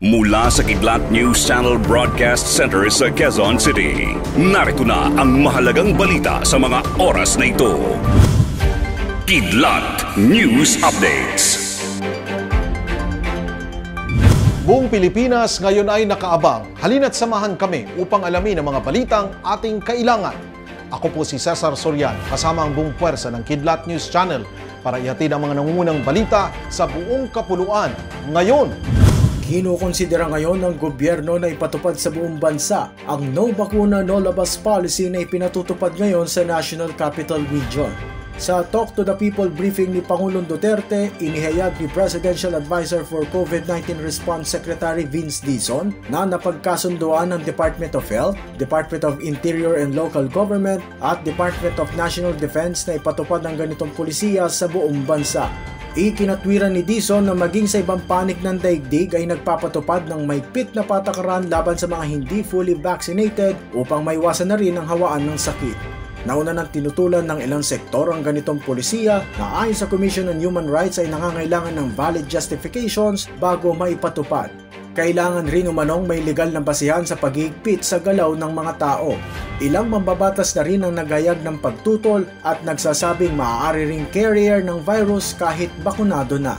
Mula sa Kidlat News Channel Broadcast Center sa Quezon City, narito na ang mahalagang balita sa mga oras na ito. Kidlat News Updates. Buong Pilipinas ngayon ay nakaabang. Halina't samahan kami upang alamin ang mga balitang ating kailangan. Ako po si Cesar Sorian, kasama ang buong puwersa ng Kidlat News Channel para ihatid ang mga nangungunang balita sa buong kapuluan. Ngayon, Kinukonsidera ngayon ng gobyerno na ipatupad sa buong bansa ang no bakuna no labas policy na ipinatutupad ngayon sa National Capital Region. Sa Talk to the People briefing ni Pangulong Duterte, inihayag ni Presidential Advisor for COVID-19 Response Secretary Vince Dizon na napagkasunduan ng Department of Health, Department of Interior and Local Government at Department of National Defense na ipatupad ang ganitong polisiya sa buong bansa. Ikinatwiran ni Dizon na maging sa ibang panig ng daigdig ay nagpapatupad ng maypit na patakaran laban sa mga hindi fully vaccinated upang maiwasan na rin ang hawaan ng sakit. Nauna nang tinutulan ng ilang sektor ang ganitong polisiya na ayon sa Commission on Human Rights ay nangangailangan ng valid justifications bago maipatupad. Kailangan rin umanong may legal na basihan sa pagigpit sa galaw ng mga tao. Ilang mambabatas na rin ang naghayag ng pagtutol at nagsasabing maaari ring carrier ng virus kahit bakunado na.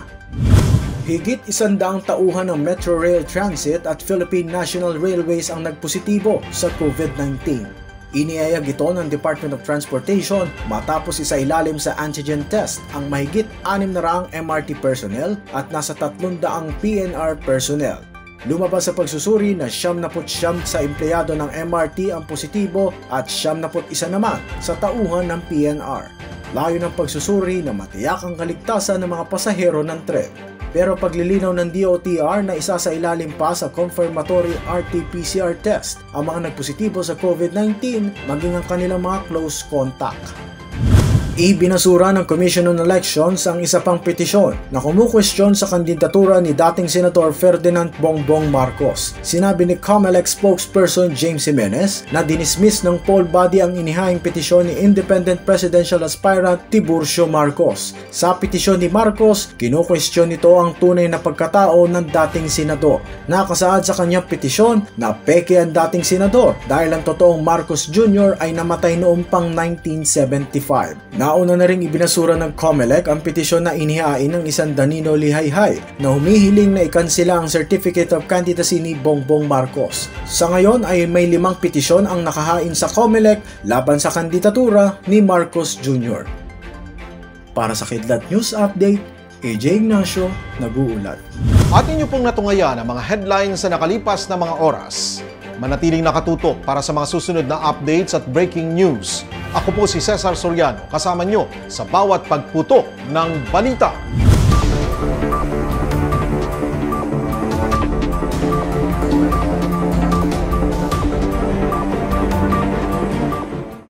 Higit isandaang tauhan ng Metro Rail Transit at Philippine National Railways ang nagpositibo sa COVID-19. Iniayag ito ng Department of Transportation matapos isa ilalim sa antigen test ang mahigit 600 MRT personnel at nasa 300 PNR personnel. Lumabas sa pagsusuri na siyam siyam sa empleyado ng MRT ang positibo at siyam isa naman sa tauhan ng PNR. Layo ng pagsusuri na matiyak ang kaligtasan ng mga pasahero ng tren. Pero paglilinaw ng DOTR na isa sa ilalim pa sa confirmatory RT-PCR test ang mga nagpositibo sa COVID-19 maging ang kanilang mga close contact. Ibinasura ng Commission on Elections ang isa pang petisyon na kumukwestiyon sa kandidatura ni dating Senator Ferdinand Bongbong Marcos. Sinabi ni COMELEC spokesperson James Jimenez na dinismiss ng poll body ang inihahing petisyon ni Independent Presidential Aspirant Tiburcio Marcos. Sa petisyon ni Marcos, kinukwestiyon nito ang tunay na pagkatao ng dating senador. Nakasaad sa kanyang petisyon na peke ang dating senador dahil ang totoong Marcos Jr. ay namatay noong pang 1975. Nauna na ring ibinasura ng COMELEC ang petisyon na inihain ng isang Danilo Lihayhay na humihiling na ikansila ang Certificate of Candidacy ni Bongbong Marcos. Sa ngayon ay may limang petisyon ang nakahain sa COMELEC laban sa kandidatura ni Marcos Jr. Para sa Kidlat News Update, AJ Ignacio, nag-uulat. at inyo pong natungayan ang mga headlines sa nakalipas na mga oras. Manatiling nakatutok para sa mga susunod na updates at breaking news. Ako po si Cesar Soriano, kasama nyo sa bawat pagputok ng balita.